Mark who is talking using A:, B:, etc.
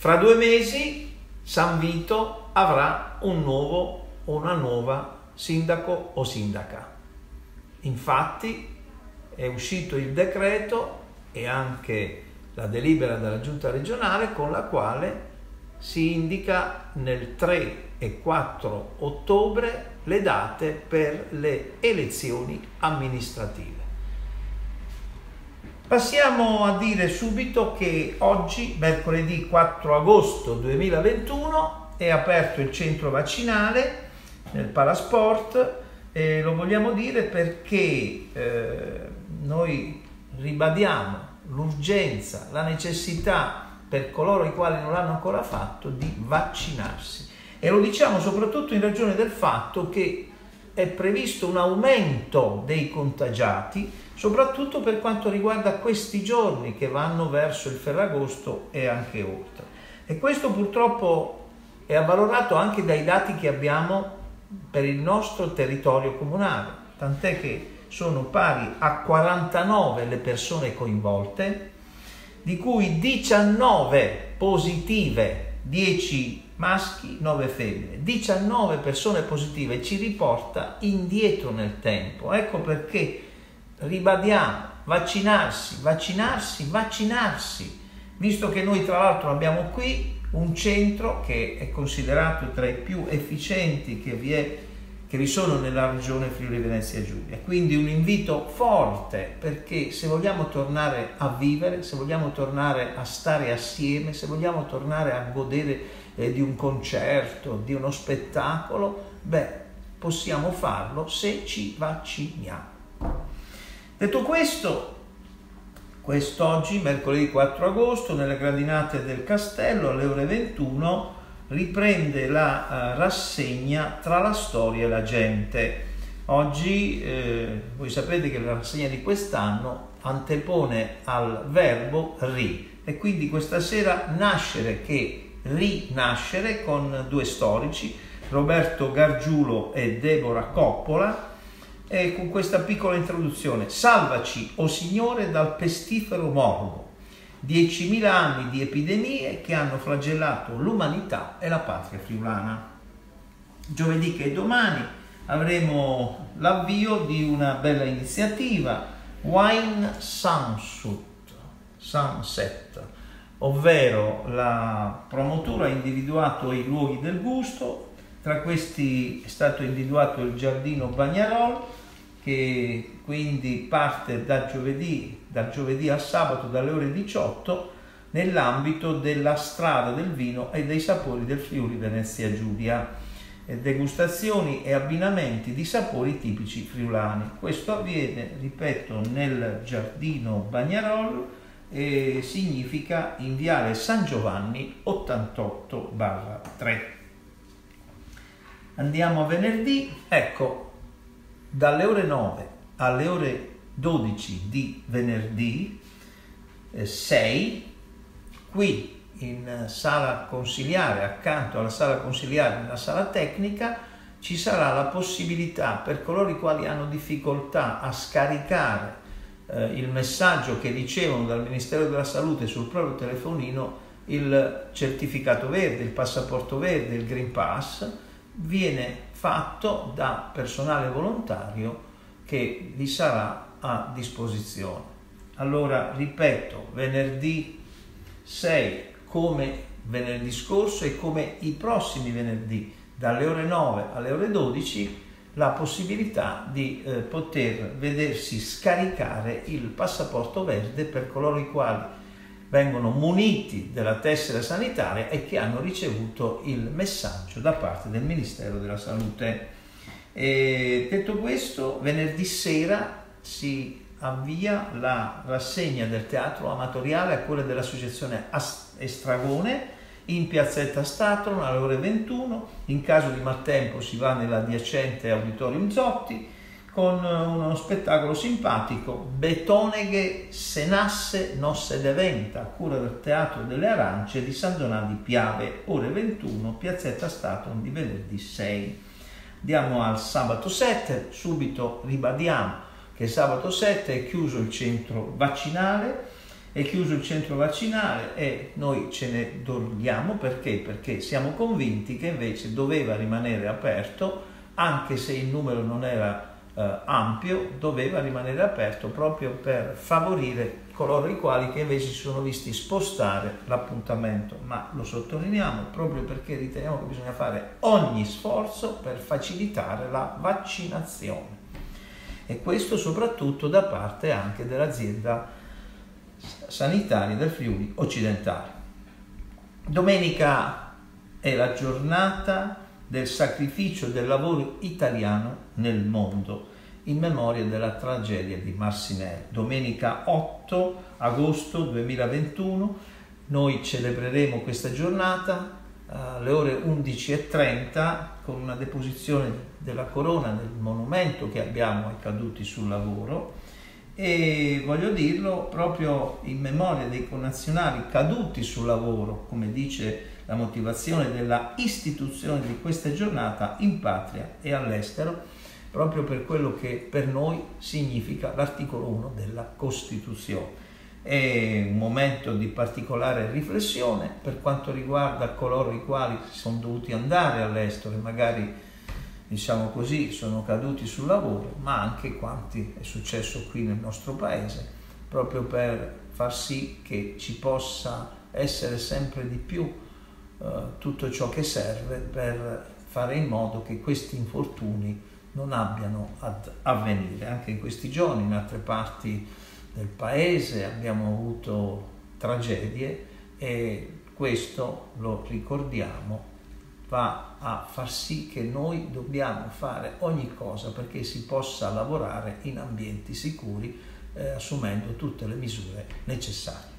A: Fra due mesi San Vito avrà un nuovo o una nuova sindaco o sindaca. Infatti è uscito il decreto e anche la delibera della giunta regionale con la quale si indica nel 3 e 4 ottobre le date per le elezioni amministrative. Passiamo a dire subito che oggi, mercoledì 4 agosto 2021, è aperto il centro vaccinale nel Palasport e lo vogliamo dire perché eh, noi ribadiamo l'urgenza, la necessità per coloro i quali non l'hanno ancora fatto di vaccinarsi. E lo diciamo soprattutto in ragione del fatto che è previsto un aumento dei contagiati, soprattutto per quanto riguarda questi giorni che vanno verso il Ferragosto e anche oltre. E questo purtroppo è avvalorato anche dai dati che abbiamo per il nostro territorio comunale, tant'è che sono pari a 49 le persone coinvolte, di cui 19 positive, 10 maschi, 9 femmine. 19 persone positive ci riporta indietro nel tempo. Ecco perché ribadiamo vaccinarsi, vaccinarsi, vaccinarsi, visto che noi tra l'altro abbiamo qui un centro che è considerato tra i più efficienti che vi è che vi sono nella regione Friuli Venezia Giulia. Quindi un invito forte perché se vogliamo tornare a vivere, se vogliamo tornare a stare assieme, se vogliamo tornare a godere eh, di un concerto, di uno spettacolo, beh, possiamo farlo se ci vacciniamo. Detto questo, quest'oggi, mercoledì 4 agosto, nelle gradinate del castello alle ore 21, riprende la uh, rassegna tra la storia e la gente. Oggi eh, voi sapete che la rassegna di quest'anno antepone al verbo ri e quindi questa sera nascere che rinascere con due storici, Roberto Gargiulo e Deborah Coppola, e con questa piccola introduzione. Salvaci, o oh Signore, dal pestifero morbo 10.000 anni di epidemie che hanno flagellato l'umanità e la patria friulana. Giovedì che domani avremo l'avvio di una bella iniziativa, Wine Sunset, Sunset ovvero la promotura ha individuato i luoghi del gusto, tra questi è stato individuato il giardino Bagnarol, che quindi parte da giovedì, dal giovedì al sabato dalle ore 18 nell'ambito della strada del vino e dei sapori del Friuli Venezia Giulia degustazioni e abbinamenti di sapori tipici friulani. Questo avviene, ripeto, nel giardino Bagnarol e significa in viale San Giovanni 88-3. Andiamo a venerdì, ecco, dalle ore 9 alle ore 12 di venerdì eh, 6, qui in sala consiliare, accanto alla sala consiliare, nella sala tecnica, ci sarà la possibilità per coloro i quali hanno difficoltà a scaricare eh, il messaggio che ricevono dal Ministero della Salute sul proprio telefonino, il certificato verde, il passaporto verde, il Green Pass, viene fatto da personale volontario che vi sarà a disposizione. Allora, ripeto, venerdì 6 come venerdì scorso e come i prossimi venerdì dalle ore 9 alle ore 12 la possibilità di eh, poter vedersi scaricare il passaporto verde per coloro i quali vengono muniti della tessera sanitaria e che hanno ricevuto il messaggio da parte del Ministero della Salute. E detto questo, venerdì sera si avvia la rassegna del teatro amatoriale a cura dell'associazione Estragone in piazzetta Statron alle ore 21, in caso di maltempo si va nell'adiacente Auditorium Zotti, con uno spettacolo simpatico, Betoneghe Senasse Nosse d'Eventa, a cura del Teatro delle Arance di San Donato di Piave, ore 21, piazzetta Staton di venerdì 6. Andiamo al sabato 7, subito ribadiamo che sabato 7 è chiuso il centro vaccinale è chiuso il centro vaccinale e noi ce ne doliamo perché? Perché siamo convinti che invece doveva rimanere aperto, anche se il numero non era eh, ampio, doveva rimanere aperto proprio per favorire coloro i quali che invece si sono visti spostare l'appuntamento, ma lo sottolineiamo proprio perché riteniamo che bisogna fare ogni sforzo per facilitare la vaccinazione e questo soprattutto da parte anche dell'azienda sanitaria del Friuli occidentale. Domenica è la giornata del sacrificio del lavoro italiano nel mondo in memoria della tragedia di Marsinello. Domenica 8 agosto 2021 noi celebreremo questa giornata alle ore 11.30 con una deposizione della corona del monumento che abbiamo ai caduti sul lavoro e voglio dirlo proprio in memoria dei connazionali caduti sul lavoro, come dice la motivazione della istituzione di questa giornata in patria e all'estero, proprio per quello che per noi significa l'articolo 1 della Costituzione. È un momento di particolare riflessione per quanto riguarda coloro i quali sono dovuti andare all'estero e magari diciamo così, sono caduti sul lavoro, ma anche quanti è successo qui nel nostro paese, proprio per far sì che ci possa essere sempre di più tutto ciò che serve per fare in modo che questi infortuni non abbiano ad avvenire. Anche in questi giorni in altre parti del paese abbiamo avuto tragedie e questo lo ricordiamo va a far sì che noi dobbiamo fare ogni cosa perché si possa lavorare in ambienti sicuri eh, assumendo tutte le misure necessarie.